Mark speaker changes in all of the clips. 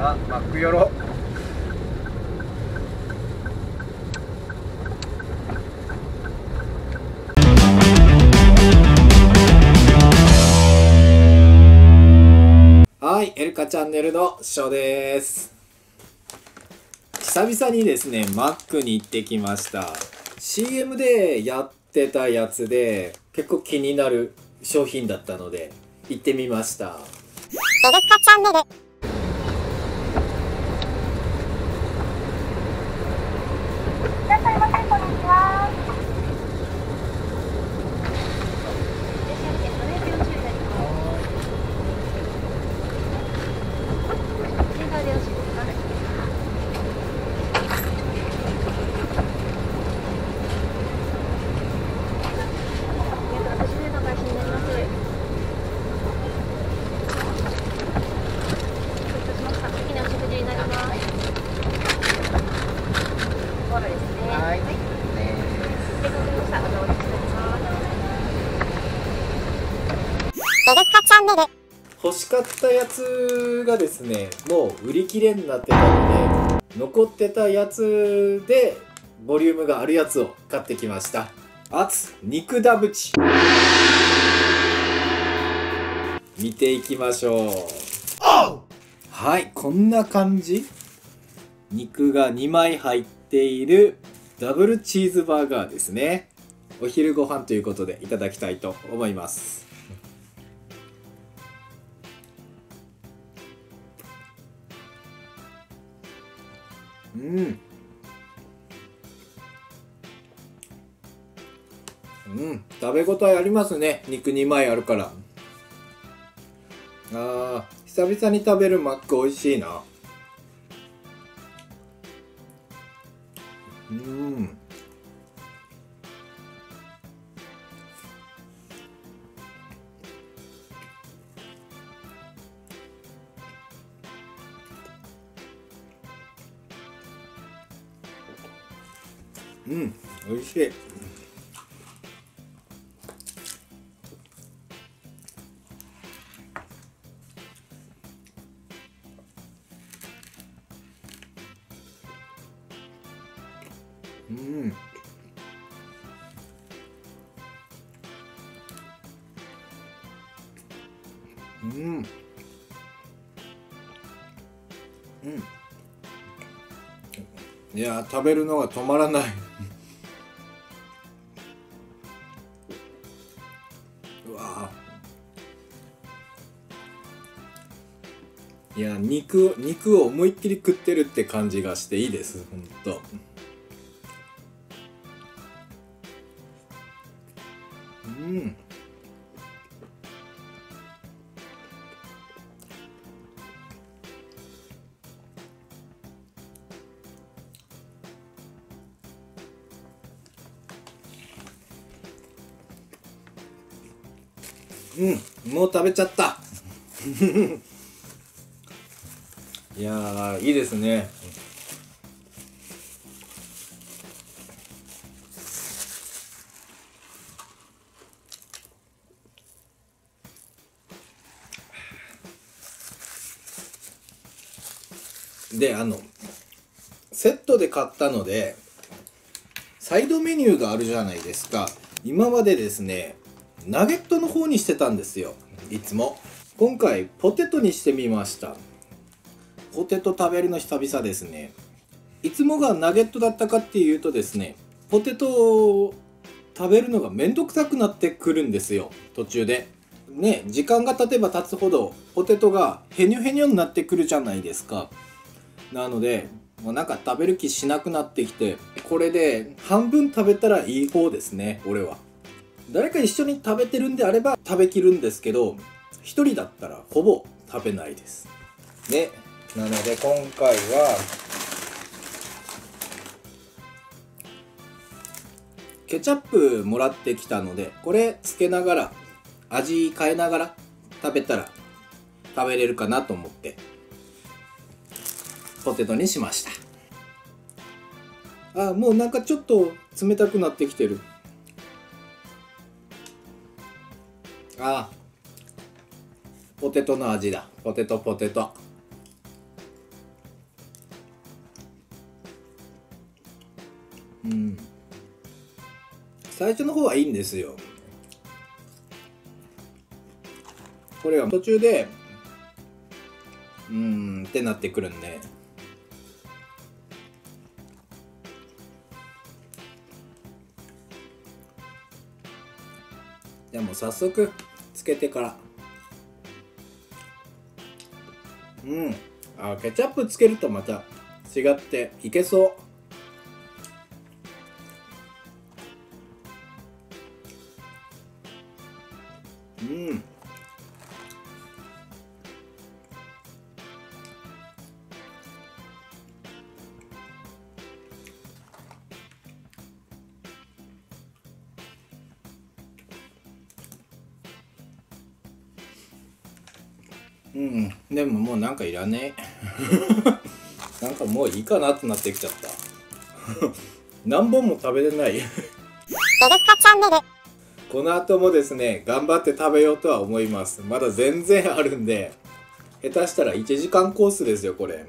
Speaker 1: あマックよろはいエルカチャンネルのショです。久々にですねマックに行ってきました。CM でやってたやつで結構気になる商品だったので行ってみました。
Speaker 2: エルカチャンネルいらっしゃいませこんにちは
Speaker 1: はい欲しかったやつがですねもう売り切れになってたので残ってたやつでボリュームがあるやつを買ってきました。熱肉ダブチ。見ていきましょう。はいこんな感じ。肉が2枚入っているダブルチーズバーガーですね。お昼ご飯ということでいただきたいと思います。うん。うん。食べ応えありますね。肉2枚あるから。あー久々に食べるマック美味しいな。うん。うん美味しい。うん。うん。うん。いやー食べるのが止まらない。うわいや肉肉を思いっきり食ってるって感じがしていいですほんと。うん。もう食べちゃった。いやいいですね。であのセットで買ったのでサイドメニューがあるじゃないですか。今までですねナゲットの方にしてたんですよ。いつも。今回ポテトにしてみました。ポテト食べるの久々ですね。いつもがナゲットだったかっていうとですねポテトを食べるのがめんどくさくなってくるんですよ。途中で。ね時間が経てば経つほどポテトがヘニョヘニョになってくるじゃないですか。なのでもうなんか食べる気しなくなってきてこれで半分食べたらいい方ですね俺は。誰か一緒に食べてるんであれば食べきるんですけど一人だったらほぼ食べないです。ね。なので今回はケチャップもらってきたのでこれつけながら味変えながら食べたら食べれるかなと思ってポテトにしました。あもうなんかちょっと冷たくなってきてるあポテトの味だ。ポテトポテト。うん。最初の方はいいんですよ。これが途中でうんってなってくるんで。じゃあもう早速。けてから。うん。あケチャップつけるとまた違っていけそう。うん。うん。でももうなんかいらねえ。なんかもういいかなってなってきちゃった。何本も食べれない。
Speaker 2: エルカチャンネル。
Speaker 1: この後もですね頑張って食べようとは思います。まだ全然あるんで下手したら1時間コースですよこれ。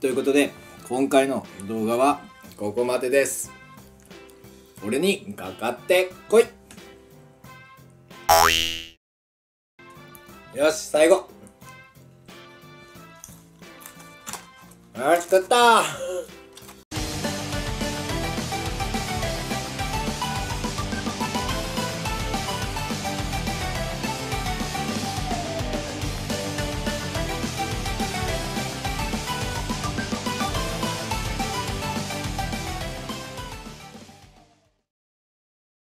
Speaker 1: ということで今回の動画はここまでです。俺にかかってこい。よし最後。よし作った。